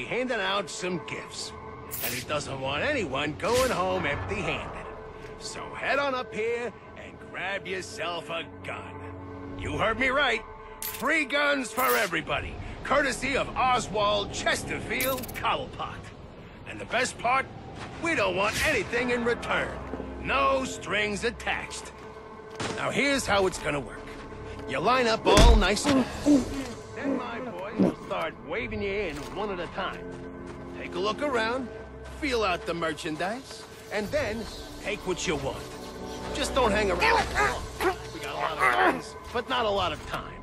be handing out some gifts. And he doesn't want anyone going home empty-handed. So head on up here and grab yourself a gun. You heard me right. Free guns for everybody, courtesy of Oswald Chesterfield Cobblepot. And the best part, we don't want anything in return. No strings attached. Now here's how it's gonna work. You line up all nice and start waving you in one at a time. Take a look around, feel out the merchandise, and then take what you want. Just don't hang around. We got a lot of guns, but not a lot of time.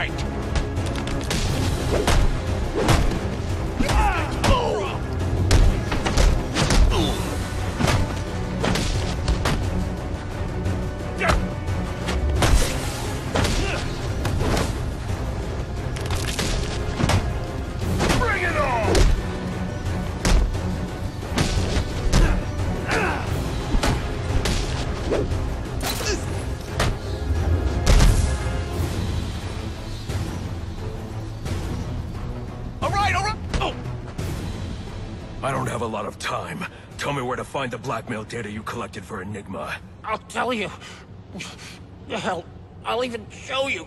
Fight. Lot of time. Tell me where to find the blackmail data you collected for Enigma. I'll tell you. Hell, I'll even show you.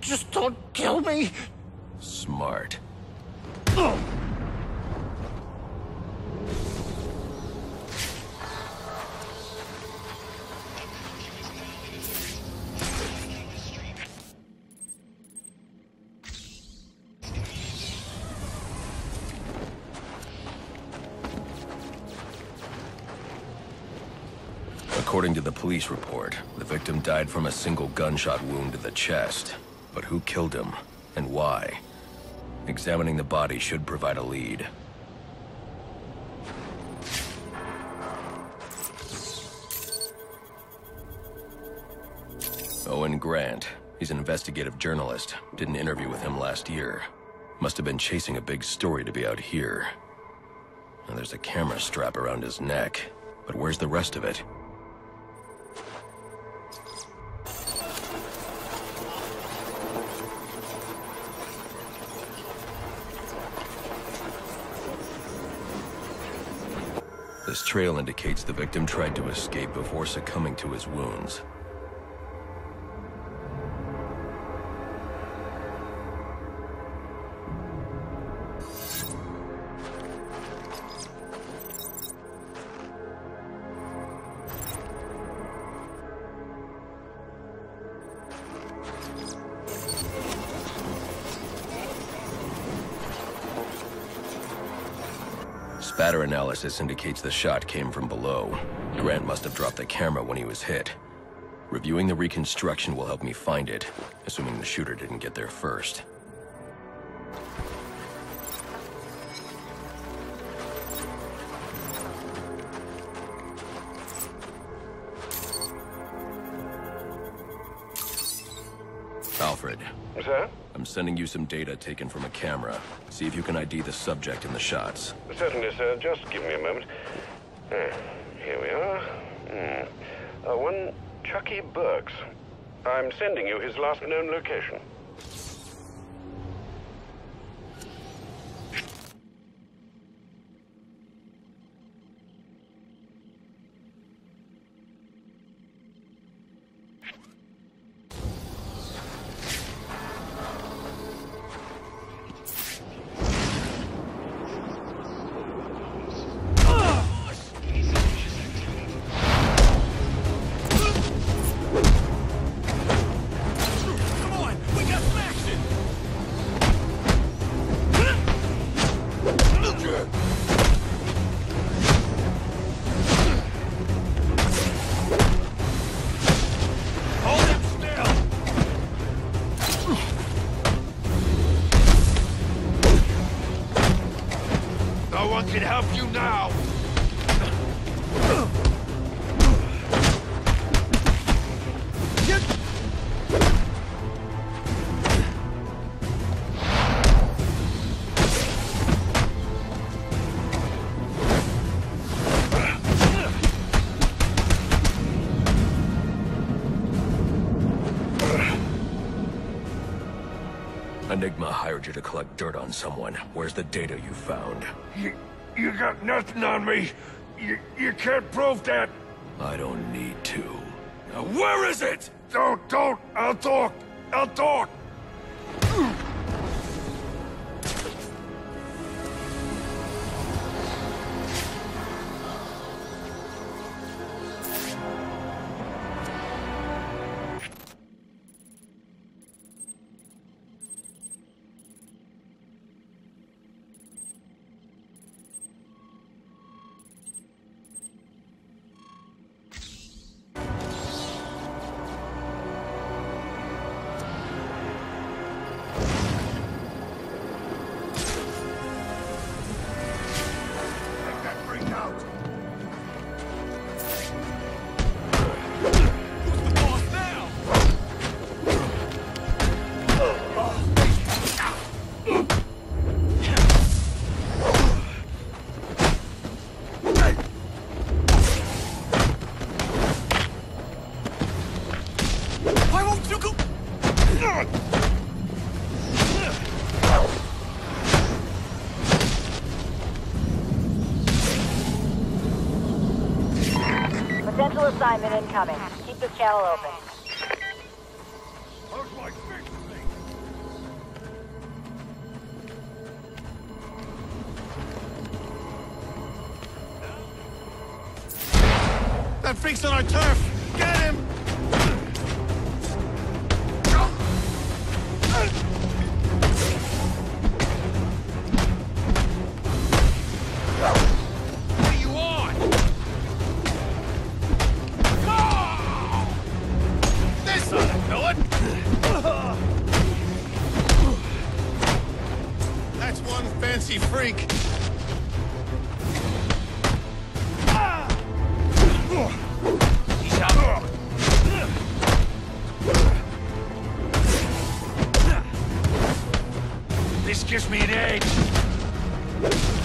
Just don't kill me. Smart. Died from a single gunshot wound to the chest. But who killed him, and why? Examining the body should provide a lead. Owen Grant. He's an investigative journalist. Did an interview with him last year. Must have been chasing a big story to be out here. There's a camera strap around his neck. But where's the rest of it? Trail indicates the victim tried to escape before succumbing to his wounds. Spatter analysis indicates the shot came from below. Grant must have dropped the camera when he was hit. Reviewing the reconstruction will help me find it, assuming the shooter didn't get there first. Sending you some data taken from a camera. See if you can ID the subject in the shots. Certainly, sir. Just give me a moment. Here we are. Hmm. Uh, one Chucky Burks. I'm sending you his last known location. Enigma hired you to collect dirt on someone. Where's the data you found? You, you got nothing on me. You, you can't prove that. I don't need to. Now where is it? Don't, don't. I'll talk. I'll talk. Incoming. Keep this channel open. That freak's on our turf! Gives me an edge.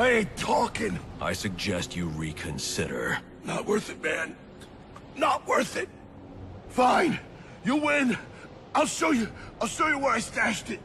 I ain't talking. I suggest you reconsider. Not worth it, man. Not worth it. Fine. You win. I'll show you. I'll show you where I stashed it.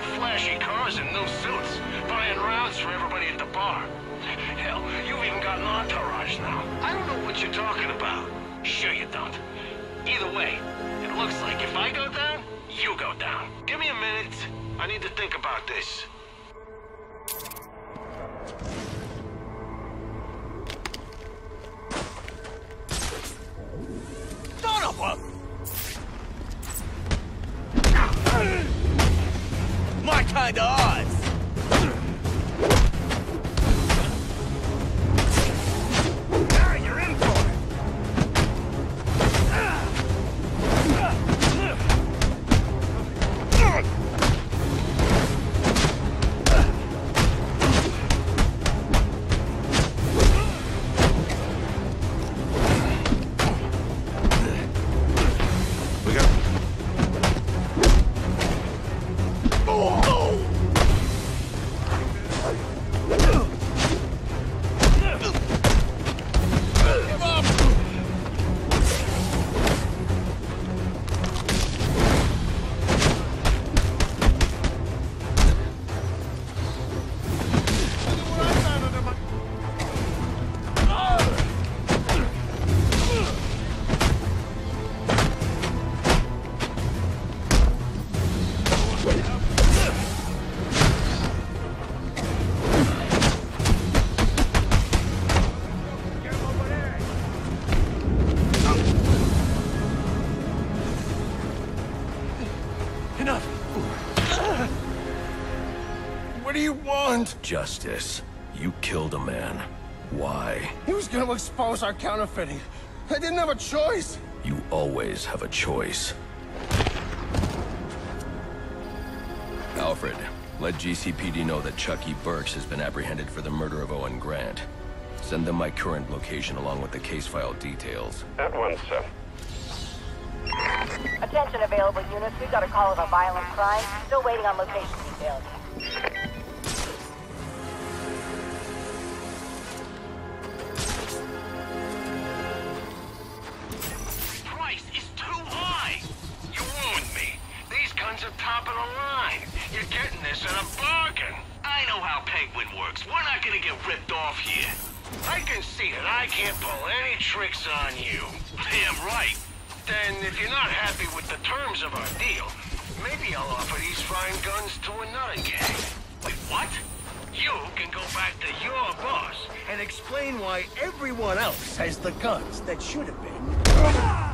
Flashy cars and new suits, buying rounds for everybody at the bar. Hell, you've even got an entourage now. I don't know what you're talking about. Sure you don't. Either way, it looks like if I go down, you go down. Give me a minute. I need to think about this. Want? Justice. You killed a man. Why? He was gonna expose our counterfeiting. I didn't have a choice. You always have a choice. Alfred, let GCPD know that Chucky Burks has been apprehended for the murder of Owen Grant. Send them my current location along with the case file details. At once, sir. Attention available units. We got a call of a violent crime. Still waiting on location details. You're getting this at a bargain. I know how Penguin works. We're not gonna get ripped off here. I can see that I can't pull any tricks on you. Damn right. Then, if you're not happy with the terms of our deal, maybe I'll offer these fine guns to another gang. Wait, what? You can go back to your boss and explain why everyone else has the guns that should have been